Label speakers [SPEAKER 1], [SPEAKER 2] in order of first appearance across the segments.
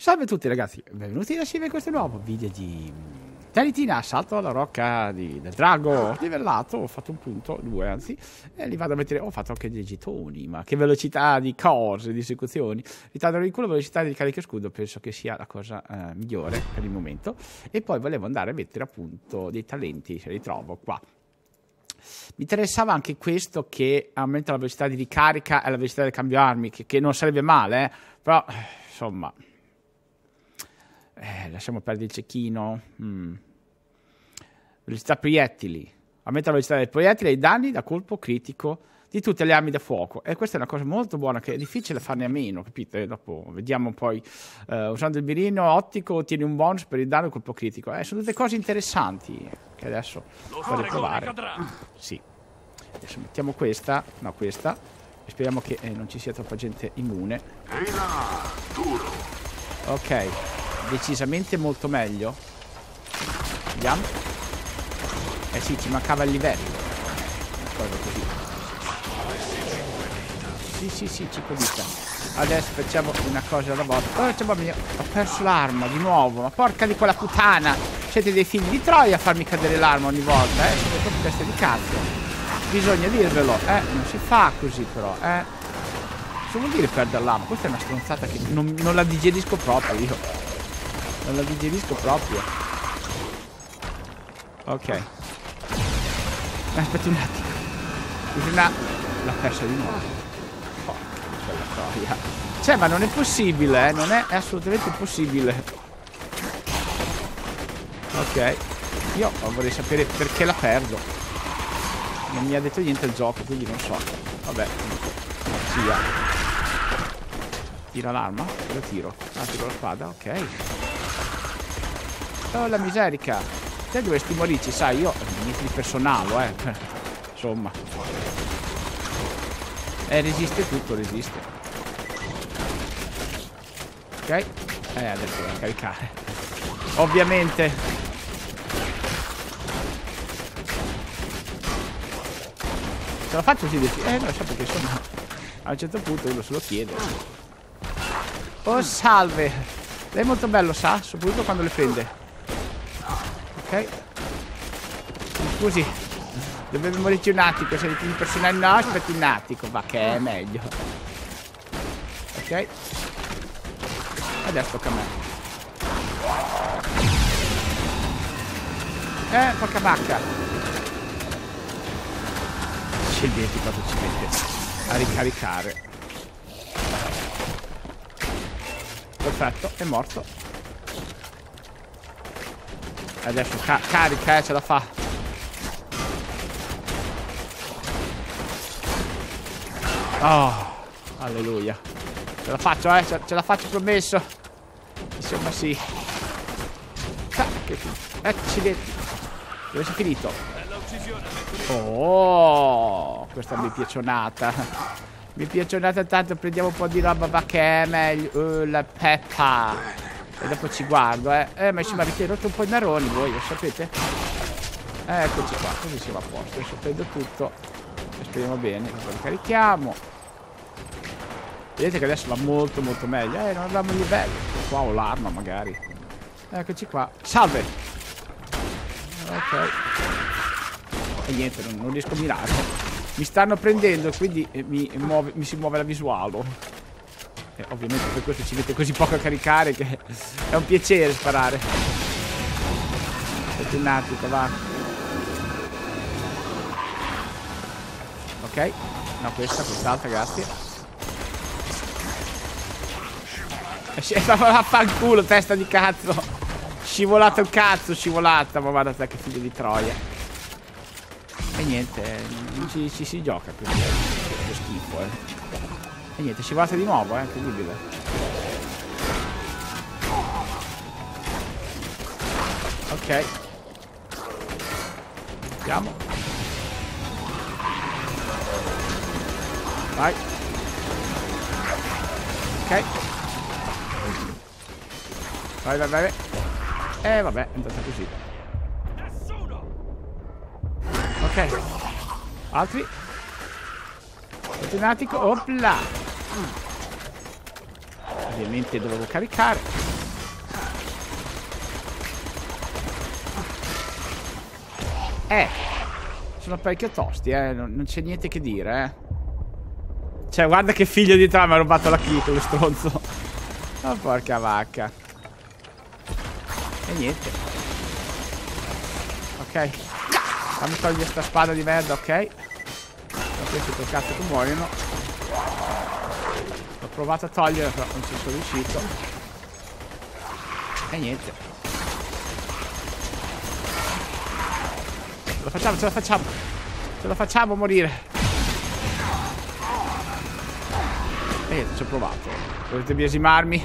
[SPEAKER 1] Salve a tutti ragazzi, benvenuti da Sive in questo nuovo video di Taritina, assalto alla rocca di, del drago. Ho livellato, ho fatto un punto, due anzi E li vado a mettere, ho fatto anche dei getoni Ma che velocità di cose, di esecuzioni. Ritardo di culo, velocità di carica scudo Penso che sia la cosa eh, migliore per il momento. E poi volevo andare a mettere appunto dei talenti, se li trovo qua. Mi interessava anche questo che aumenta la velocità di ricarica e la velocità del cambio armi, che, che non sarebbe male, eh? però insomma eh, lasciamo perdere il cecchino. Mm. Velocità proiettili. Aumenta la velocità dei proiettili e i danni da colpo critico di tutte le armi da fuoco. E questa è una cosa molto buona, che è difficile farne a meno, capite? Dopo vediamo poi, eh, usando il mirino ottico ottieni un bonus per il danno e colpo critico. Eh, sono tutte cose interessanti che adesso vorrei provare. Sì. Adesso mettiamo questa, no questa, e speriamo che eh, non ci sia troppa gente immune. Ok, decisamente molto meglio. Vediamo. Eh sì, ci mancava il livello. Cosa così. Sì, sì, sì, ci convinta. Adesso facciamo una cosa alla volta. Oh, cioè, mia, ho perso l'arma di nuovo. Ma porca di quella puttana. Siete dei figli di Troia a farmi cadere l'arma ogni volta, eh. Siete proprio teste di cazzo. Bisogna dirvelo. Eh, non si fa così però, eh. Cosa vuol dire perdere l'arma? Questa è una stronzata che non, non la digerisco proprio io. Non la digerisco proprio. Ok. Aspetta un attimo. Una... L'ha persa di nuovo. Oh, quella troia. Cioè, ma non è possibile, eh? Non è, è assolutamente possibile. Ok. Io vorrei sapere perché la perdo. Non mi ha detto niente il gioco, quindi non so. Vabbè. Sia. Tira l'arma? Lo tiro. Ah, tiro la spada, ok. Oh la miserica. Te dovresti morirci, sai, io niente di personale, eh. Insomma. Eh, resiste tutto, resiste. Ok. Eh, adesso devo caricare Ovviamente. Ce la faccio così di Eh, no, so perché insomma A un certo punto uno se lo chiede. Oh, salve. Lei è molto bello, sa? Soprattutto quando le prende Ok. Scusi. Dovevo morirci un attico. Se il personaggio no, aspetti un attico. Va che è meglio. Ok. Adesso tocca a me. Eh, porca bacca. Scegliete quanto ci mette a ricaricare. Perfetto, è morto. Adesso ca carica, eh, ce la fa. Oh, alleluia. Ce la faccio, eh, ce, ce la faccio promesso. Insomma, sì. Accidenti. Dove sei finito? Oh, questa mi è piacionata. Mi è piacionata tanto, prendiamo un po' di roba, va che è meglio. Uh, la peppa. E dopo ci guardo, eh. Eh, ma mi avete rotto un po' i maroni voi, lo sapete? Eh, eccoci qua, così siamo a posto. Adesso prendo tutto. E speriamo bene. Lo ricarichiamo. Vedete che adesso va molto molto meglio. Eh, non abbiamo il livello. Qua ho l'arma magari. Eccoci qua. Salve! Ok. E niente, non, non riesco a mirare. Mi stanno prendendo, quindi eh, mi, muove, mi si muove la visuale. E ovviamente per questo ci mette così poco a caricare che è un piacere sparare. Aspetta un attimo, va. Ok. No, questa, quest'altra, grazie. Vaffanculo, testa di cazzo. Scivolata un cazzo, scivolata. Ma guarda te che figlio di troia. E niente, ci, ci si gioca quindi. Che schifo, eh. E niente, scivolate di nuovo, eh, incredibile. Ok. Andiamo. Vai. Ok. Vai, vai, vai. Eh, vabbè, è andata così. Ok. Altri. Automatico. Opla. Ovviamente dovevo caricare. Eh, sono parecchio tosti, eh. Non, non c'è niente che dire, eh. Cioè, guarda che figlio di trama ha rubato la key, quello stronzo. Oh, porca vacca. E niente. Ok. Fammi togliere sta spada di merda, ok. Questi col cazzo che muoiono. Provato a togliere, però non ci sono riuscito. E niente. Ce la facciamo, ce la facciamo. Ce la facciamo morire. E niente, ci ho provato. Volete biasimarmi?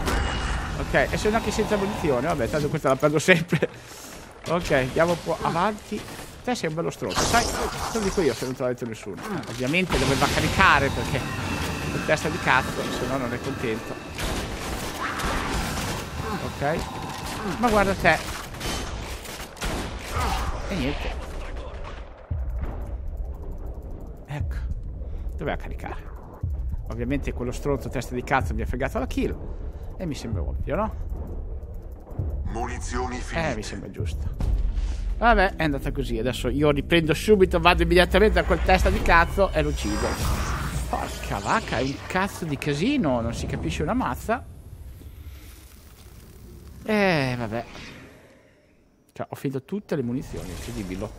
[SPEAKER 1] Ok, e sono anche senza munizione. Vabbè, tanto questa la perdo sempre. Ok, andiamo un po' avanti. Te sei un bello stronzo, sai? Te lo dico io se non te l'ha detto nessuno. Ovviamente doveva caricare perché testa di cazzo, se no non è contento. Ok. Ma guarda te. E niente. Ecco. Doveva caricare. Ovviamente quello stronzo testa di cazzo mi ha fregato la kill. E mi sembra ovvio, no?
[SPEAKER 2] Munizioni finite.
[SPEAKER 1] Eh, mi sembra giusto. Vabbè, è andata così. Adesso io riprendo subito, vado immediatamente a quel testa di cazzo e lo uccido. Porca vacca, è un cazzo di casino, non si capisce una mazza. Eh, vabbè. Cioè, ho finito tutte le munizioni, incredibile.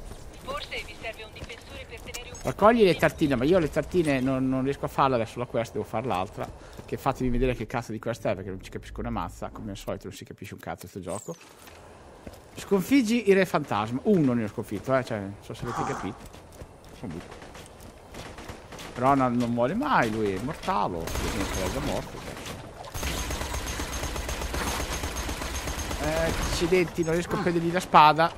[SPEAKER 3] Forse vi serve un difensore per tenere un
[SPEAKER 1] Raccogli le tartine, ma io le tartine non, non riesco a farle adesso la quest, devo fare l'altra. Che fatemi vedere che cazzo di quest è, perché non ci capisco una mazza. Come al solito non si capisce un cazzo questo gioco. Sconfiggi il re fantasma. Uno ne ho sconfitto, eh, cioè, non so se avete capito. Comunque. Ronald non muore mai, lui è ovviamente è già morto. Eh, accidenti, non riesco a prendergli la spada.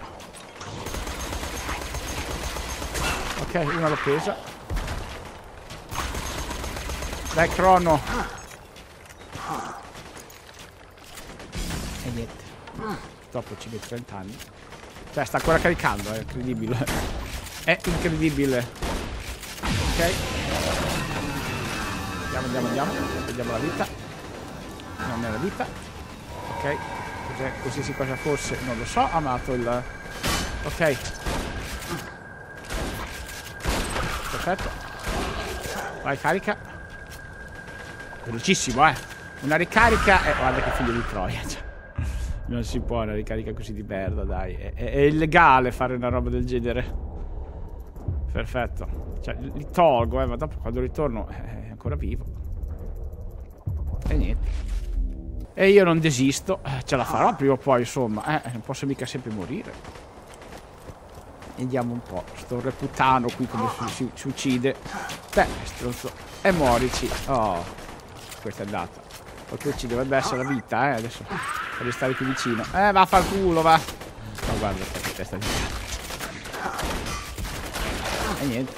[SPEAKER 1] Ok, una l'ho presa. Dai, crono. E niente. Dopo ci mette 30 anni. Cioè, sta ancora caricando, è incredibile. È incredibile. Ok. Andiamo, andiamo, andiamo. Vediamo la vita. Non è la vita. Ok. Cos'è qualsiasi cosa fosse? Non lo so. Ha amato il... Ok. Perfetto. Vai, carica. Velocissimo, eh. Una ricarica... Eh, guarda che figlio di troia. Cioè. Non si può una ricarica così di merda, dai. È, è- è illegale fare una roba del genere. Perfetto. Cioè, li tolgo, eh, ma dopo quando ritorno eh, è ancora vivo. E niente. E io non desisto. Eh, Ce la farò prima o poi, insomma. Eh, non posso mica sempre morire. Vediamo un po'. Sto reputano qui come si, si- si uccide. Beh, stronzo. E morici. Oh, questa è andata. Ok, ci dovrebbe essere la vita, eh. Adesso devi stare più vicino. Eh, va a far culo, va. Ma guarda che testa di. E niente.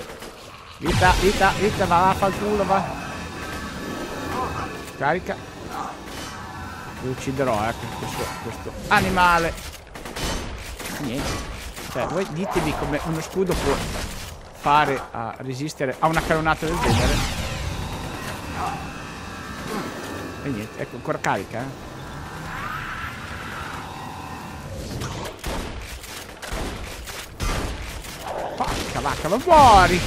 [SPEAKER 1] Vita, vita, vita, va, va a far culo, va. Carica. Lo ucciderò, eh, questo, questo animale. E niente. Cioè, voi ditemi come uno scudo può fare a resistere a una cannonata del genere. E niente, ecco, ancora carica, eh. Ma muori!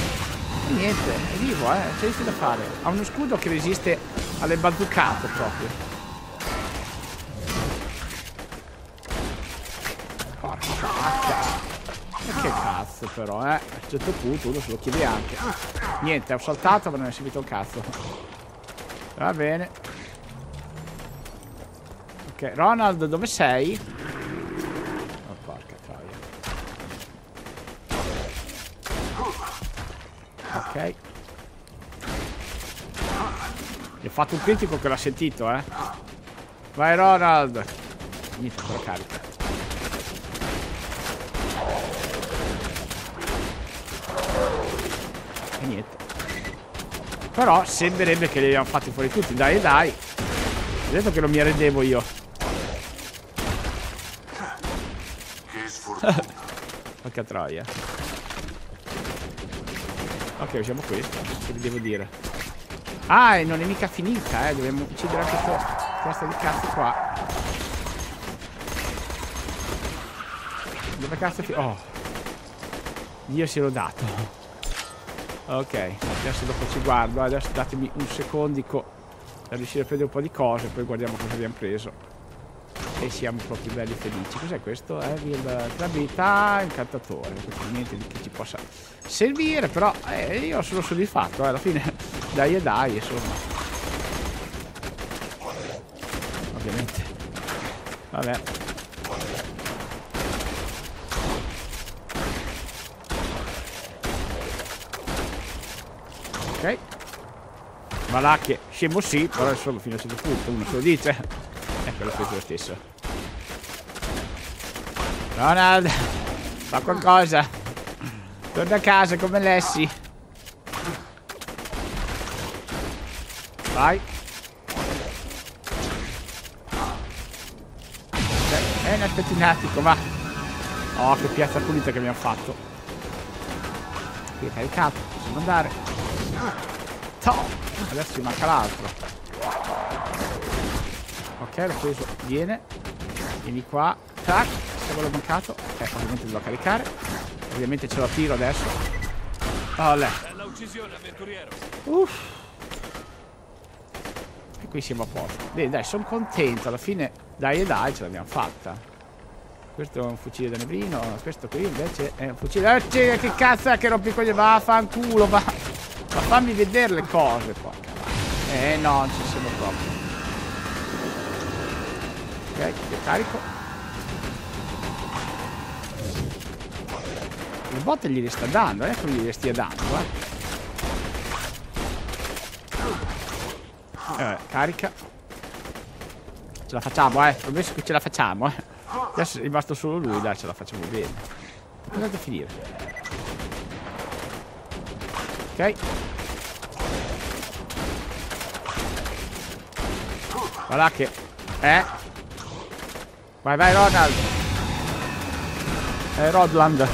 [SPEAKER 1] E niente, è vivo, eh, c'è niente da fare. Ha uno scudo che resiste alle bazzucate proprio. Porca vacca. E che cazzo però, eh. A un certo punto uno se lo chiede anche. Niente, ho saltato ma non è servito un cazzo. Va bene. Ok, Ronald, dove sei? Oh, porca troia. Ok. Gli ho fatto un critico che l'ha sentito, eh. Vai, Ronald. Niente, ancora carica. E niente. Però sembrerebbe che li abbiamo fatti fuori tutti. Dai, dai. Detto che non mi arrendevo io.
[SPEAKER 2] Che sfortuna.
[SPEAKER 1] Porca troia. Ok, usiamo questo. Che devo dire? Ah, non è mica finita, eh. Dobbiamo uccidere anche questo. testa di cazzo qua. Dove cazzo ti... Oh. Dio se l'ho dato. Ok, adesso dopo ci guardo. Adesso datemi un secondico per riuscire a prendere un po' di cose. Poi guardiamo cosa abbiamo preso. E siamo proprio belli felici. Cos'è questo? Eh, tre abilità, incantatore. Niente di che ci possa servire, però eh, io sono soddisfatto. Eh, alla fine, dai e dai, insomma. Ovviamente. Vabbè. Ok. Ma là che scemo sì, però è solo fino a un certo punto, uno se lo dice. Ecco, l'ho preso lo stesso. Ronald, fa qualcosa. Torna a casa come Lessi. Vai. È un attimo, va. Oh, che piazza pulita che abbiamo fatto. Qui è caricato, possiamo andare. Top. Adesso ci manca l'altro. Ok, l'ho preso. Viene. Vieni qua. Tac. L'ho mancato. Eh, ovviamente devo caricare. Ovviamente ce lo tiro adesso. Olè. Uff. E qui siamo a posto. Bene, dai, sono contento. Alla fine dai e dai, ce l'abbiamo fatta. Questo è un fucile da nebrino, questo qui invece è un fucile... Eh, che cazzo è che rompi coglioni? Va, fanculo, va. Ma fammi vedere le cose, qua. Eh no, non ci siamo proprio. Ok, carico. Il bot glieli sta dando, eh, come glieli stia dando, eh. Eh, carica. Ce la facciamo, eh. Promesso che ce la facciamo, eh. Adesso è rimasto solo lui, dai, ce la facciamo bene. Andate a finire. Ok. Guarda che... Eh. Vai, vai, Ronald. Eh, Rodland.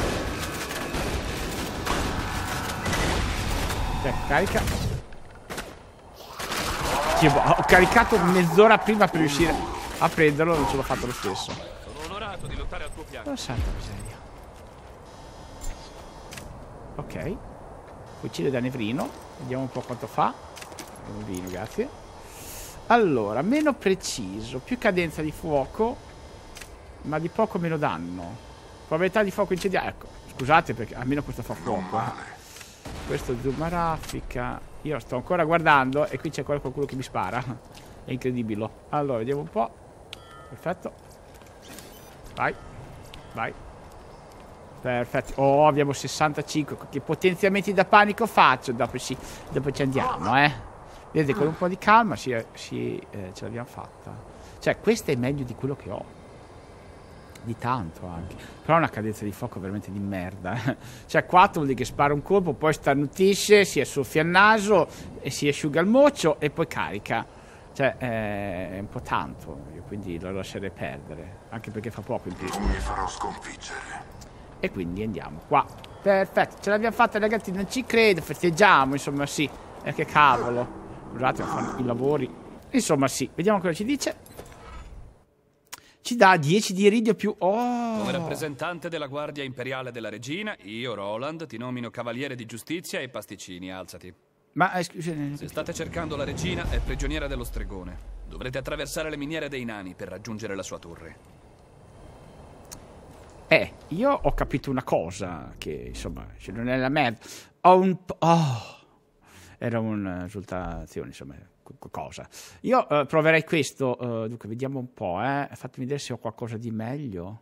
[SPEAKER 1] Ok, carica. Ho caricato mezz'ora prima per riuscire a prenderlo, non ce l'ho fatto lo stesso. Sono onorato di lottare al tuo fianco. Oh, santa miseria. Ok. Fucile da nevrino. Vediamo un po' quanto fa. Nevrino, grazie. Allora, meno preciso, più cadenza di fuoco, ma di poco meno danno. Probabilità di fuoco incendiario. Ecco, scusate perché almeno questo fa fuoco. Eh. Questo zoom raffica. Io sto ancora guardando e qui c'è qualcuno che mi spara. È incredibile. Allora, vediamo un po'. Perfetto. Vai. Vai. Perfetto. Oh, abbiamo 65. Che potenziamenti da panico faccio? Dopo, ci, dopo ci andiamo, eh. Vedete, con un po' di calma si, si, eh, ce l'abbiamo fatta. Cioè, questo è meglio di quello che ho di tanto anche. Però è una cadenza di fuoco veramente di merda. cioè 4 vuol dire che spara un colpo, poi starnutisce, si assoffia il naso e si asciuga il moccio e poi carica. Cioè è un po' tanto, io quindi lo lascerei perdere, anche perché fa poco in più.
[SPEAKER 2] Non mi farò sconfiggere.
[SPEAKER 1] E quindi andiamo qua. Perfetto, ce l'abbiamo fatta ragazzi, non ci credo, festeggiamo, insomma sì. E che cavolo. Scusate, fanno i lavori. Insomma sì, vediamo cosa ci dice ci dà 10 di iridio più... Oh!
[SPEAKER 4] Come rappresentante della Guardia Imperiale della Regina, io, Roland, ti nomino Cavaliere di Giustizia e Pasticcini, alzati.
[SPEAKER 1] Ma, eh, scusa...
[SPEAKER 4] Se state cercando la regina, è prigioniera dello stregone. Dovrete attraversare le miniere dei nani per raggiungere la sua torre.
[SPEAKER 1] Eh, io ho capito una cosa, che insomma, se non è la merda. Ho un... Oh! Era un'esultazione, insomma, cosa. Io uh, proverei questo, uh, dunque vediamo un po', eh. fatemi vedere se ho qualcosa di meglio.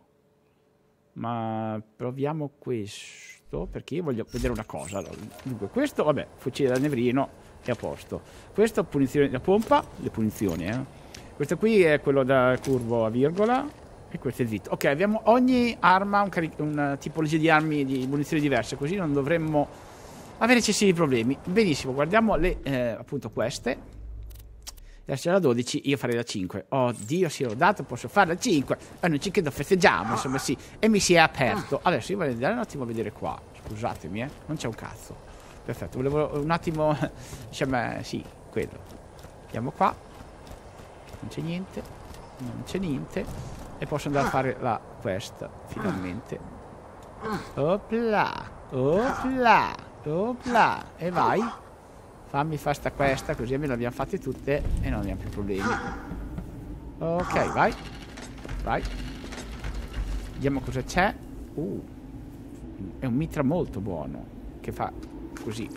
[SPEAKER 1] Ma proviamo questo, perché io voglio vedere una cosa. Dunque, questo, vabbè, fucile da nevrino, è a posto. Questo, punizione da pompa, le punizioni, eh. Questo qui è quello da curvo a virgola, e questo è zitto. Ok, abbiamo ogni arma, un una tipologia di armi, di munizioni diverse, così non dovremmo avere eccessivi problemi. Benissimo, guardiamo le, eh, appunto queste lascia la 12, io farei la 5. Oh Dio, sì, l'ho dato, posso fare la 5. E noi ci credo, festeggiamo, insomma, sì. E mi si è aperto. Adesso io voglio andare un attimo a vedere qua. Scusatemi, eh. Non c'è un cazzo. Perfetto, volevo un attimo... diciamo, sì, quello. Andiamo qua. Non c'è niente. Non c'è niente. E posso andare a fare la quest, finalmente. Opla. Opla. Opla. E vai. Fammi fare sta questa, così almeno abbiamo fatte tutte e non abbiamo più problemi. Ok, vai. Vai. Vediamo cosa c'è. Uh. È un mitra molto buono. Che fa così.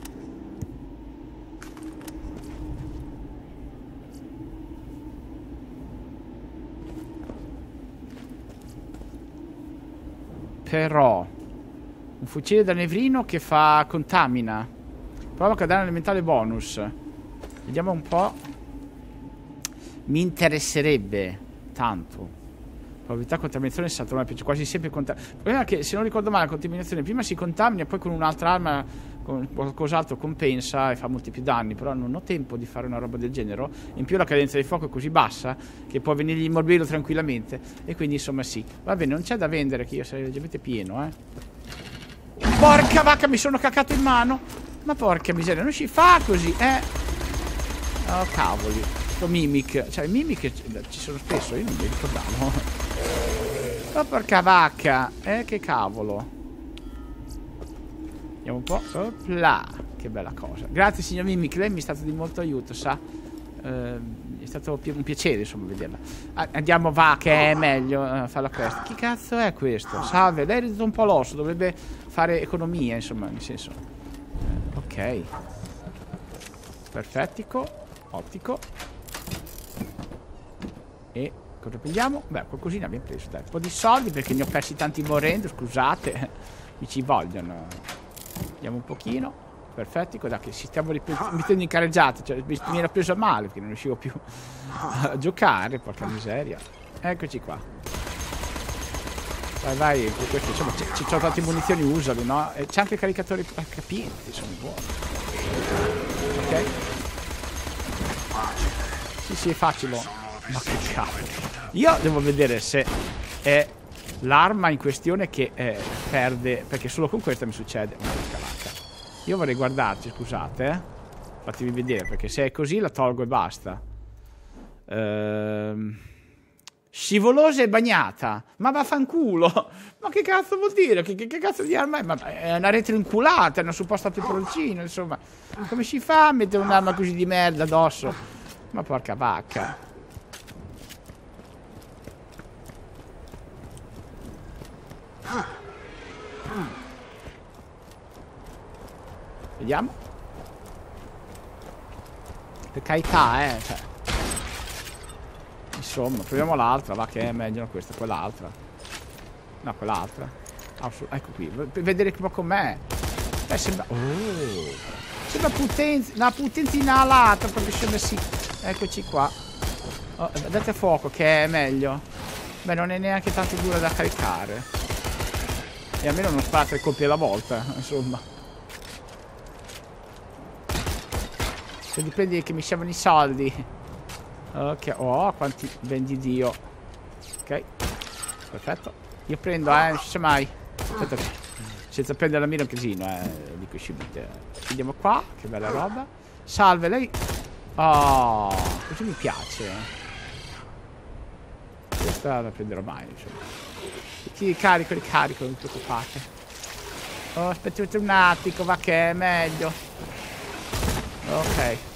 [SPEAKER 1] Però un fucile da nevrino che fa contamina. Provoca danno elementale bonus. Vediamo un po'. Mi interesserebbe tanto. Probabilità contaminazione Saturno piace quasi sempre contaminazione. Il problema è che se non ricordo male la contaminazione prima si contamina poi con un'altra arma con qualcos'altro compensa e fa molti più danni, però non ho tempo di fare una roba del genere. In più la cadenza di fuoco è così bassa che può venirgli il morbillo tranquillamente e quindi insomma sì. Va bene, non c'è da vendere che io sarei leggermente pieno, eh. Porca vacca, mi sono cacato in mano. Ma porca miseria, non si fa così, eh. Oh cavoli. Sto mimic, cioè mimic ci sono spesso, io non mi ricordavo. Oh porca vacca, eh che cavolo. Vediamo un po'. Opla. Che bella cosa. Grazie signor Mimic, lei mi è stato di molto aiuto, sa. Eh, è stato un piacere insomma vederla. Andiamo va che è meglio uh, farla questa. Chi cazzo è questo? Salve, lei è ridotto un po' l'osso, dovrebbe fare economia, insomma, nel senso. Ok. Perfettico. Ottico. E cosa prendiamo? Beh, qualcosina abbiamo preso, dai. Un po' di soldi perché ne ho persi tanti morendo, scusate. Mi ci vogliono. Vediamo un pochino. Perfetti, dai che ci stiamo mettendo in careggiata. Cioè, mi, mi era preso male perché non riuscivo più a giocare, porca miseria. Eccoci qua. Vai, vai, questo, insomma, ci sono tante munizioni, usali, no? C'è anche caricatori capienti, sono buoni. Ok? Sì, sì, è facile. Ma che cavolo. Io devo vedere se è l'arma in questione che eh, perde, perché solo con questa mi succede. Io vorrei guardarci, scusate, eh. Fatemi vedere, perché se è così la tolgo e basta. Ehm... Scivolosa e bagnata. Ma vaffanculo. Ma che cazzo vuol dire? Che, che, che cazzo di arma è? Ma è una retro-inculata, è una supposta peperoncino, insomma. Come si fa a mettere un'arma così di merda addosso? Ma porca vacca. Vediamo. Per carità, eh. Cioè. Insomma, proviamo l'altra, va che è meglio questa, quell'altra. No, quell'altra. Ecco qui, per vedere un com'è. Eh, sembra... Oh. Sembra potenza, una potenzina alata, proprio sì. Eccoci qua. Oh, date fuoco che è meglio. Beh, non è neanche tanto dura da caricare. E almeno non spara tre colpi alla volta, insomma. Se dipende che mi servono i soldi. Ok, oh, quanti ben di Dio. Ok, perfetto. Io prendo, eh, non sa mai. Aspetta, senza prendere la mira un casino, eh, di quei scimite. Vediamo qua, che bella roba. Salve, lei... Oh, così mi piace. Questa la prenderò mai, insomma. Ti ricarico, ricarico, non preoccupate. Oh, aspettate un attimo, va che è meglio. Ok.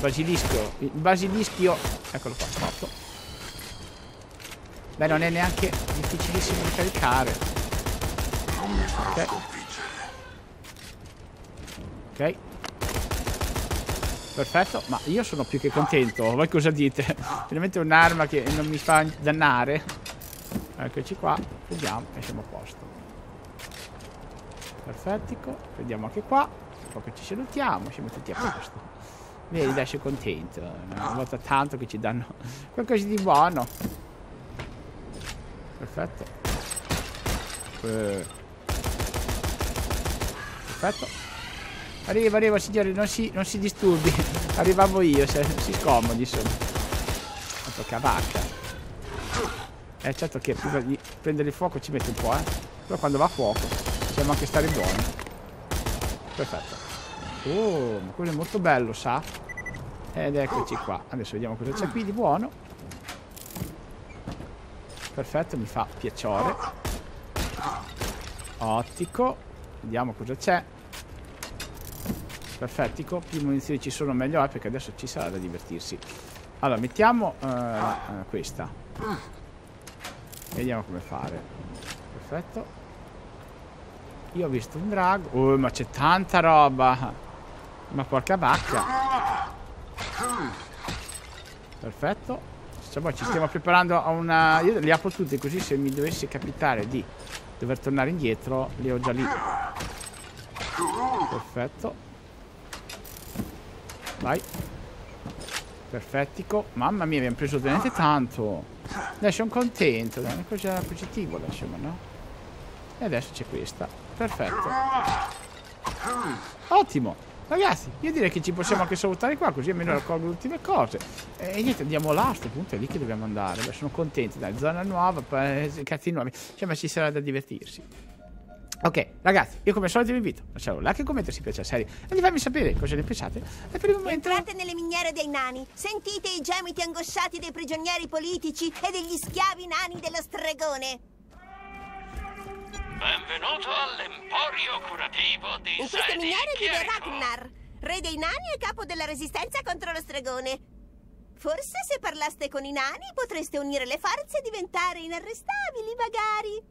[SPEAKER 1] Basilisco. Il basilischio. Eccolo qua, fatto. Beh, non è neanche difficilissimo da caricare. Ok. Ok. Perfetto, ma io sono più che contento. Voi cosa dite? Finalmente un'arma che non mi fa dannare. Eccoci qua. Vediamo e siamo a posto. Perfettico. Vediamo anche qua po' che ci salutiamo, siamo tutti a posto. Dai, sono contento. Una volta tanto che ci danno qualcosa di buono. Perfetto. Eh. Perfetto. Arriva, arriva, signori, non si, non si disturbi. Arrivavo io, se, si scomodi, insomma. Ma tocca vacca. Eh, certo che prima di prendere il fuoco ci mette un po', eh. Però quando va a fuoco, possiamo anche stare buoni. Perfetto. Oh, ma quello è molto bello, sa? Ed eccoci qua. Adesso vediamo cosa c'è qui di buono. Perfetto, mi fa piacere. Ottico. Vediamo cosa c'è. Perfettico. Più munizioni ci sono meglio è perché adesso ci sarà da divertirsi. Allora, mettiamo eh, questa. Vediamo come fare. Perfetto. Io ho visto un drago. Oh, ma c'è tanta roba. Ma porca vacca. Perfetto. Cioè, ci stiamo preparando a una... Io li apro tutti così se mi dovesse capitare di dover tornare indietro li ho già lì. Perfetto. Vai. Perfettico. Mamma mia, abbiamo preso veramente tanto. Adesso sono contento. È una cosa positiva adesso, no? E adesso c'è questa. Perfetto. Ottimo. Ragazzi, io direi che ci possiamo anche salutare qua, così almeno raccolgo le ultime cose. E niente, andiamo là, a questo punto è lì che dobbiamo andare. Beh, sono contento, dai, zona nuova, cazzi nuovi. Cioè, ma ci sarà da divertirsi. Ok, ragazzi, io come solito vi invito a lasciare un like e un commento se vi piace la serie e di farmi sapere cosa ne pensate. E per il momento...
[SPEAKER 5] Entrate nelle miniere dei nani, sentite i gemiti angosciati dei prigionieri politici e degli schiavi nani dello stregone.
[SPEAKER 6] Benvenuto all'emporio curativo di
[SPEAKER 5] In queste miniere vive Ragnar, re dei nani e capo della resistenza contro lo stregone. Forse se parlaste con i nani potreste unire le forze e diventare inarrestabili, magari.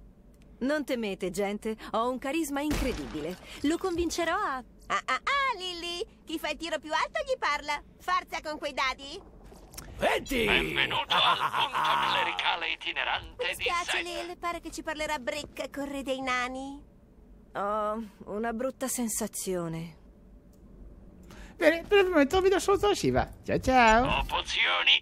[SPEAKER 7] Non temete, gente. Ho un carisma incredibile. Lo convincerò a...
[SPEAKER 5] Ah, ah, ah, Lily! Chi fa il tiro più alto gli parla. Forza con quei dadi!
[SPEAKER 6] 20! Benvenuto al punto clericale itinerante
[SPEAKER 5] Mi spiace, Lil. Pare che ci parlerà Brick, corre dei nani.
[SPEAKER 7] Ho una brutta sensazione.
[SPEAKER 1] Bene, per il momento vi do solo Shiva. Ciao ciao!
[SPEAKER 6] Ho pozioni